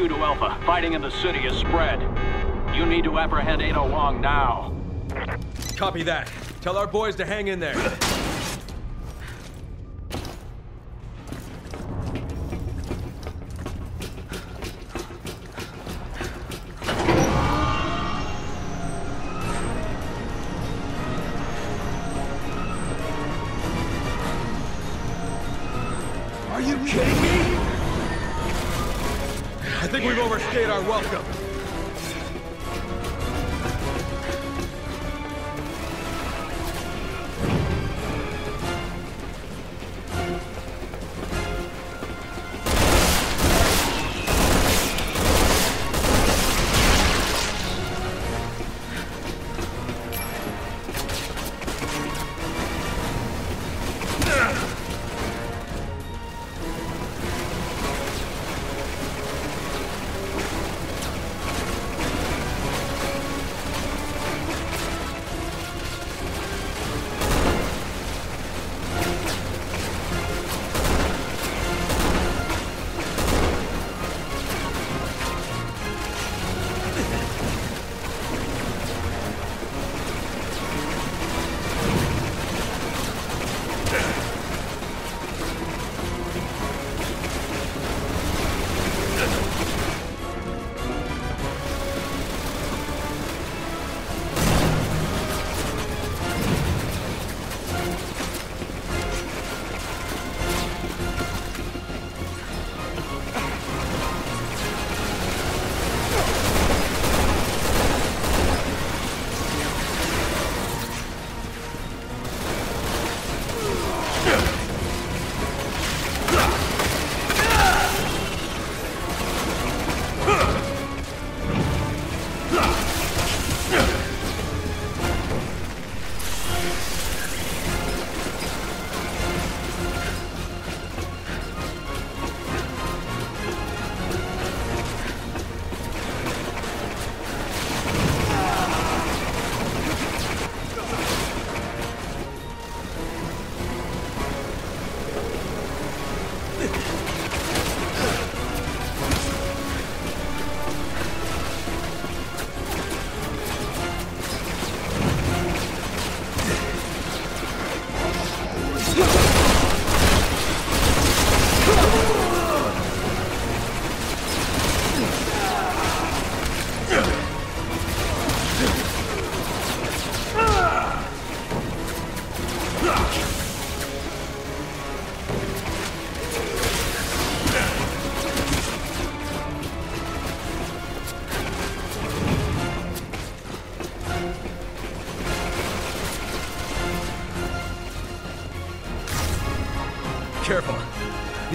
To Alpha. Fighting in the city is spread. You need to apprehend Ada Wong now. Copy that. Tell our boys to hang in there. Overstayed our welcome.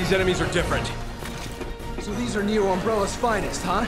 These enemies are different. So these are Neo Umbrella's finest, huh?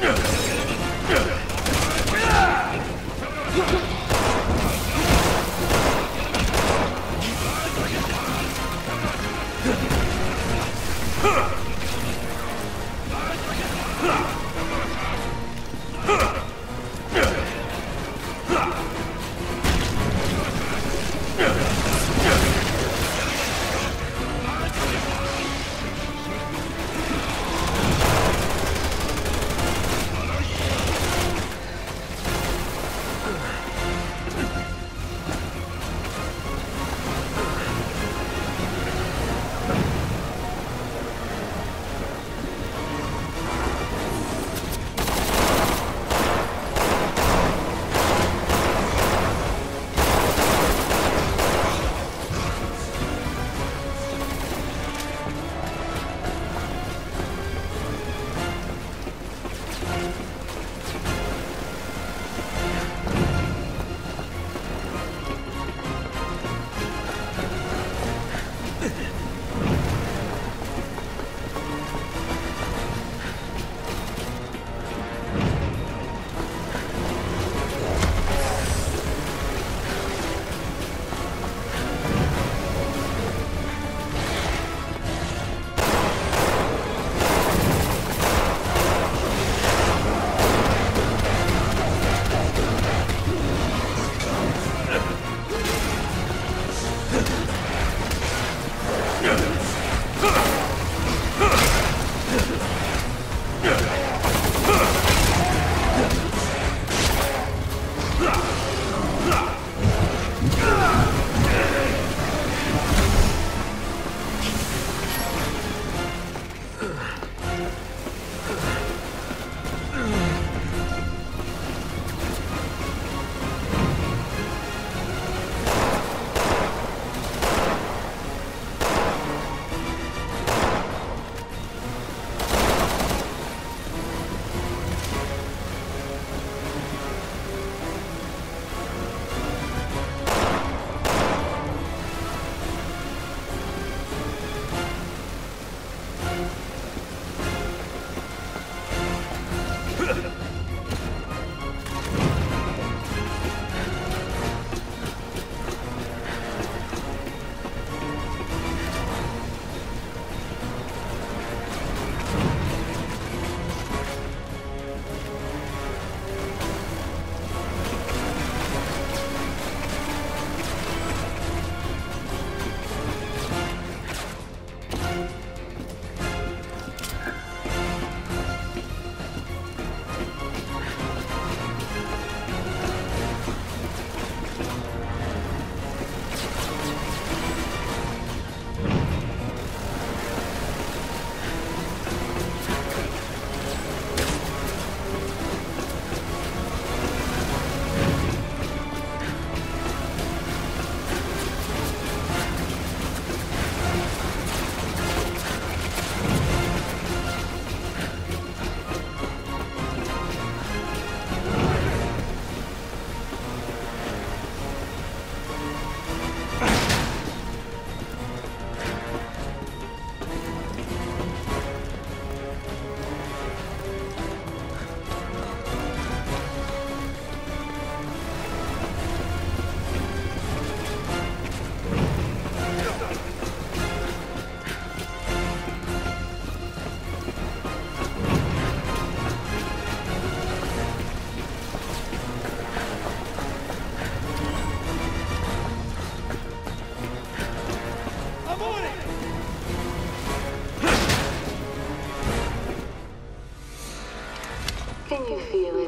No.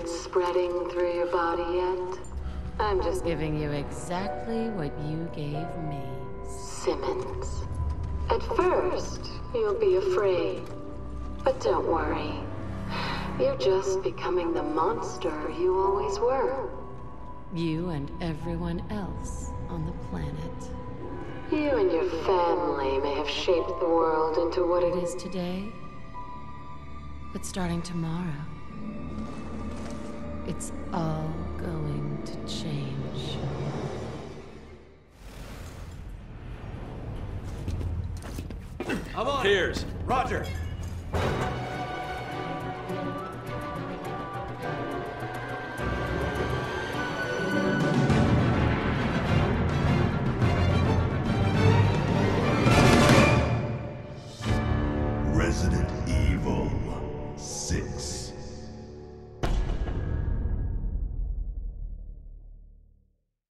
Spreading through your body yet? I'm just Giving you exactly what you gave me. Simmons. At first, you'll be afraid. But don't worry. You're just becoming the monster you always were. You and everyone else on the planet. You and your family may have shaped the world into what it is today, but starting tomorrow, it's all going to change. I'm on. Piers. Roger.